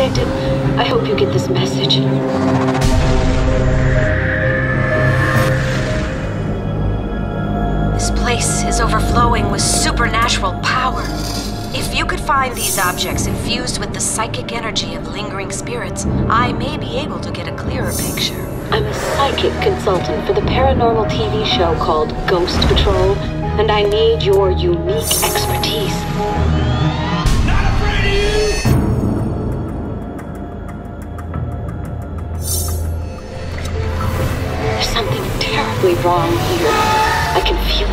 I hope you get this message. This place is overflowing with supernatural power. If you could find these objects infused with the psychic energy of lingering spirits, I may be able to get a clearer picture. I'm a psychic consultant for the paranormal TV show called Ghost Patrol, and I need your unique expertise. There's something terribly wrong here. I can feel.